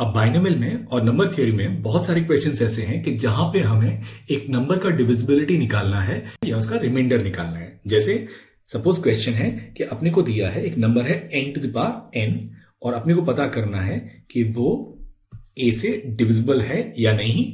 अब बाइनोमियल में और नंबर थ्योरी में बहुत सारे क्वेश्चन ऐसे हैं कि जहाँ पे हमें एक नंबर का डिविजिबिलिटी निकालना है या उसका रिमाइंडर निकालना है। जैसे सपोज़ क्वेश्चन है कि अपने को दिया है, एक नंबर है N to the power N और अपने को पता करना है कि वो ए से डिविजिबल है या नहीं,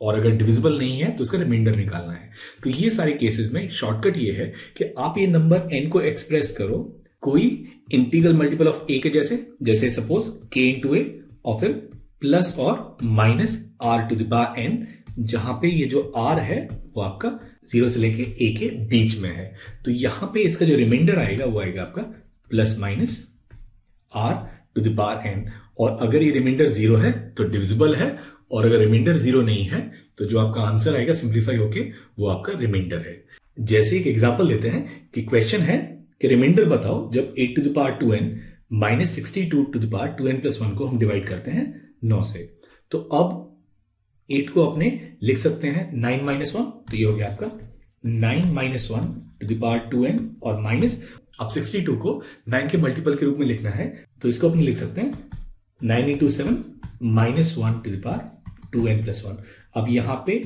और अगर डिविजिबल नहीं है तो उसका रिमाइंडर निकालना है। तो ये सारे केसेस में शॉर्टकट ये है कि आप ये नंबर एन को एक्सप्रेस करो कोई इंटीग्रल मल्टीपल ऑफ़ ए के जैसे जैसे सपोज़ के इंटू ए और फिर प्लस और minus R to the power N जहाँ पे ये जो आर है, वो आपका ज़ीरो से लेके ए के बीच में है। तो यहाँ पे इसका जो रिमाइंडर आएगा, वो आएगा आपका plus minus R to the power N और अगर ये रिमाइंडर ज़ीरो है तो डिविजिबल है, और अगर रिमाइंडर ज़ीरो नहीं है तो जो आपका आंसर आएगा सिंप्लीफाई होके, वो आपका रिमाइंडर है। जैसे एक एग्ज़ाम्पल लेते हैं कि क्वेश्चन है कि रिमाइंडर बताओ जब A to the power two N minus sixty two two the power two N plus one को हम डिवाइड करते हैं नौ से। तो अब एट को अपने लिख सकते हैं नाइन माइनस वन तो ये हो गया आपका nine minus one to the power two N और माइनस, अब सिक्सटी टू को नाइन के मल्टीपल के रूप में लिखना है तो इसको अपने लिख सकते हैं nine into seven minus one to the power two N plus one. अब यहाँ पे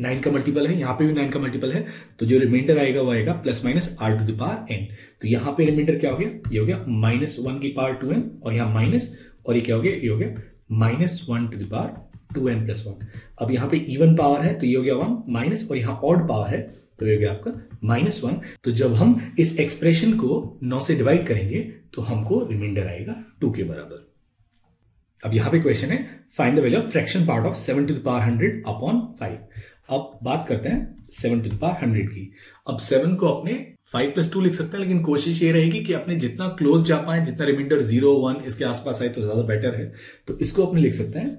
नाइन का मल्टीपल है, यहाँ पे भी नाइन का मल्टीपल है तो जो रिमाइंडर आएगा वो आएगा plus minus R to the power N तो यहाँ पे रिमाइंडर क्या हो गया? ये हो गया माइनस वन की पावर टू एन और यहाँ माइनस और ये क्या हो गया? ये हो गया minus one to the power two N plus one अब यहाँ पे इवन पावर है तो ये हो गया वन माइनस और यहाँ ऑड पावर है तो ये हो गया आपका माइनस वन तो जब हम इस एक्सप्रेशन को नौ से डिवाइड करेंगे तो हमको रिमाइंडर आएगा टू के बराबर. अब यहाँ पे क्वेश्चन है find the value of fraction part of seven to the power hundred upon five अब बात करते हैं सेवन टू द हंड्रेड की। अब सेवन को अपने फाइव प्लस टू लिख सकते हैं, लेकिन कोशिश ये रहेगी कि अपने जितना क्लोज जा पाए, जितना रिमाइंडर ज़ीरो वन इसके आसपास आए तो ज़्यादा बेटर है। तो इसको अपने लिख सकते हैं।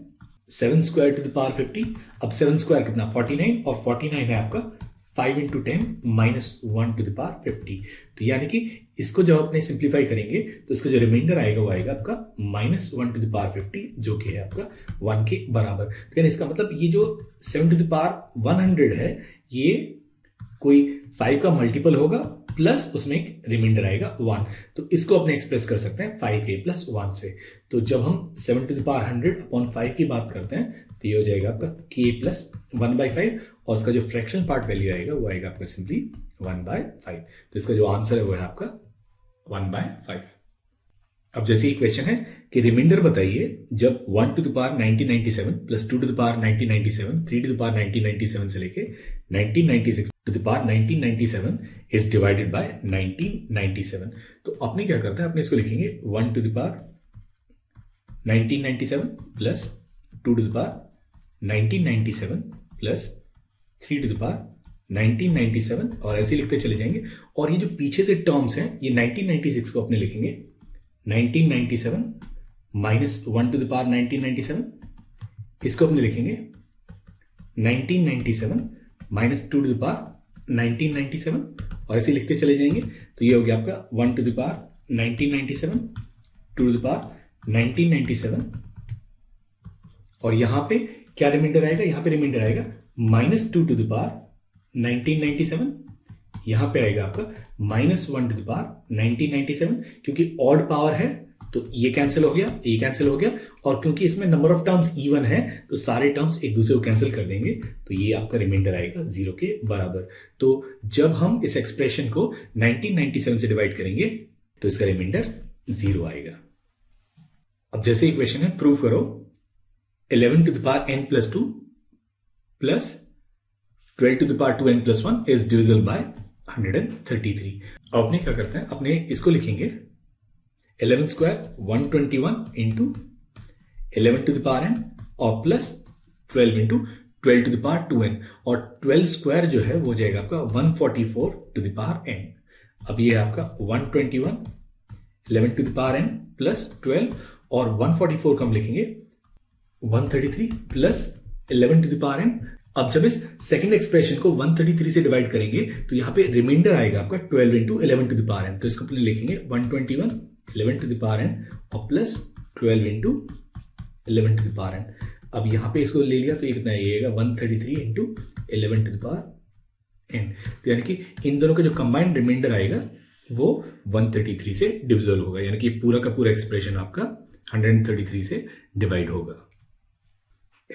Seven square to the power fifty अब सेवन स्क्वायर कितना? फोर्टी नाइन और फोर्टी नाइन है आपका। Five into ten minus one to the power fifty तो यानी कि इसको जब अपने सिंप्लीफाई करेंगे तो इसका जो रिमाइंडर आएगा, वो आएगा आपका minus one to the power fifty जो कि है आपका वन के बराबर। तो यानी इसका मतलब ये जो seven to the power one hundred है, ये कोई फाइव का मल्टीपल होगा प्लस उसमें एक रिमाइंडर आएगा वन तो इसको अपने एक्सप्रेस कर सकते हैं फाइव ए प्लस वन से. तो जब हम seven to the power hundred upon five की बात करते हैं तो ये हो जाएगा आपका के प्लस वन बाई फाइव और उसका जो फ्रैक्शन पार्ट वैल्यू आएगा, वो आएगा आपका सिंपली वन बाय फाइव तो इसका जो आंसर है, वो है आपका वन बाय फाइव अब जैसे ही क्वेश्चन है कि रिमाइंडर बताइए, जब one to the power nineteen ninety seven plus two to the power nineteen ninety seven three to the power nineteen ninety seven से लेके nineteen ninety six to the power nineteen ninety seven is divided by nineteen ninety seven तो अपने क्या करते हैं? अपने इसको लिखेंगे one to the power nineteen ninety seven plus two to the power nineteen ninety seven plus three to the power 1997 और ऐसे लिखते चले जाएँगे। और ये जो पीछे से टर्म्स हैं, ये 1996 को अपने लिखेंगे। 1997 minus one to the power 1997 इसको अपने लिखेंगे। 1997 minus two to the power 1997 और ऐसे लिखते चले जाएँगे। तो ये हो गया आपका one to the power 1997 two to the power 1997 और यहाँ पे क्या रिमाइंडर आएगा? यहाँ पे रिमाइंडर आएगा। Minus two to the power 1997 यहाँ पे आएगा आपका minus one to the power क्योंकि ऑड पावर है तो ये कैंसिल हो गया, ये कैंसिल हो गया, और क्योंकि इसमें नंबर ऑफ़ टर्म्स इवन है तो सारे टर्म्स एक दूसरे को कैंसिल कर देंगे तो ये आपका रिमाइंडर आएगा ज़ीरो के बराबर। तो जब हम इस एक्सप्रेशन को 1997 से डिवाइड करेंगे तो इसका रिमाइंडर ज़ीरो आएगा। अब जैसे इक्वेशन है प्रूव करो। 11 to the power n plus two plus 12 to the power two n plus one is divisible by 133 अब अपने क्या करते हैं? अपने इसको लिखेंगे। 11 square 121 twenty one into eleven to the power n और plus 12 into twelve to the power two n. और 12 स्क्वायर जो है, वो जाएगा आपका 144 forty four to the power n. अब ये आपका 121 11 टू दावर एन प्लस 12 और 144 को हम लिखेंगे। 133 प्लस 11 टू दावर एन अब जब इस सेकंड एक्सप्रेशन को 133 से डिवाइड करेंगे तो यहाँ पे रिमाइंडर आएगा आपका 12 into eleven to the power n तो इसको अपने लिखेंगे 121 11 टू दावर एन और plus 12 into eleven to the power n अब यहाँ पे इसको ले लिया तो ये कितना आएगा? 133 into eleven to the power N तो यानी कि इन दोनों का जो कंबाइंड रिमाइंडर आएगा, वो 133 से डिविजल होगा। यानी कि पूरा का पूरा एक्सप्रेशन आपका 133 से डिवाइड होगा।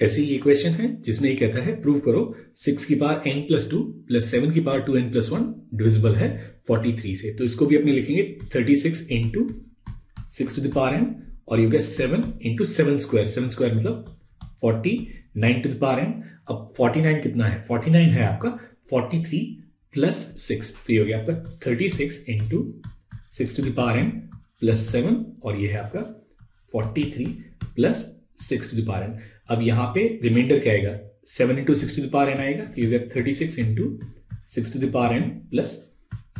ऐसी ही इक्वेशन है जिसमें ये कहता है प्रूव करो सिक्स की power n plus two plus seven की power two n plus one divisible है फोर्टी थ्री से। तो इसको भी अपने लिखेंगे thirty six into six to the power n और you guess seven into seven square seven square मतलब forty nine to the power n अब फोर्टी नाइन कितना है? फोर्टी नाइन है आपका फोर्टी थ्री प्लस सिक्स तो ये हो गया आपका thirty six into six to the power n plus seven और ये है आपका forty three plus six to the power n अब यहाँ पे रिमाइंडर क्या आएगा? Seven into six to the power n आएगा तो you get thirty six into six to the power n plus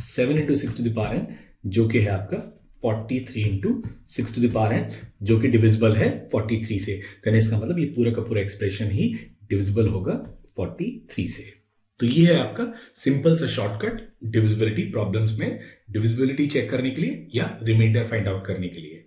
seven into six to the power n जो कि है आपका forty three into six to the power n जो कि divisible है forty three से यानी इसका मतलब ये पूरा का पूरा एक्सप्रेशन ही डिविजिबल होगा फोर्टी थ्री से। तो ये है आपका सिंपल सा शॉर्टकट डिविजिबिलिटी प्रॉब्लम्स में डिविजिबिलिटी चेक करने के लिए या रिमाइंडर फाइंड आउट करने के लिए।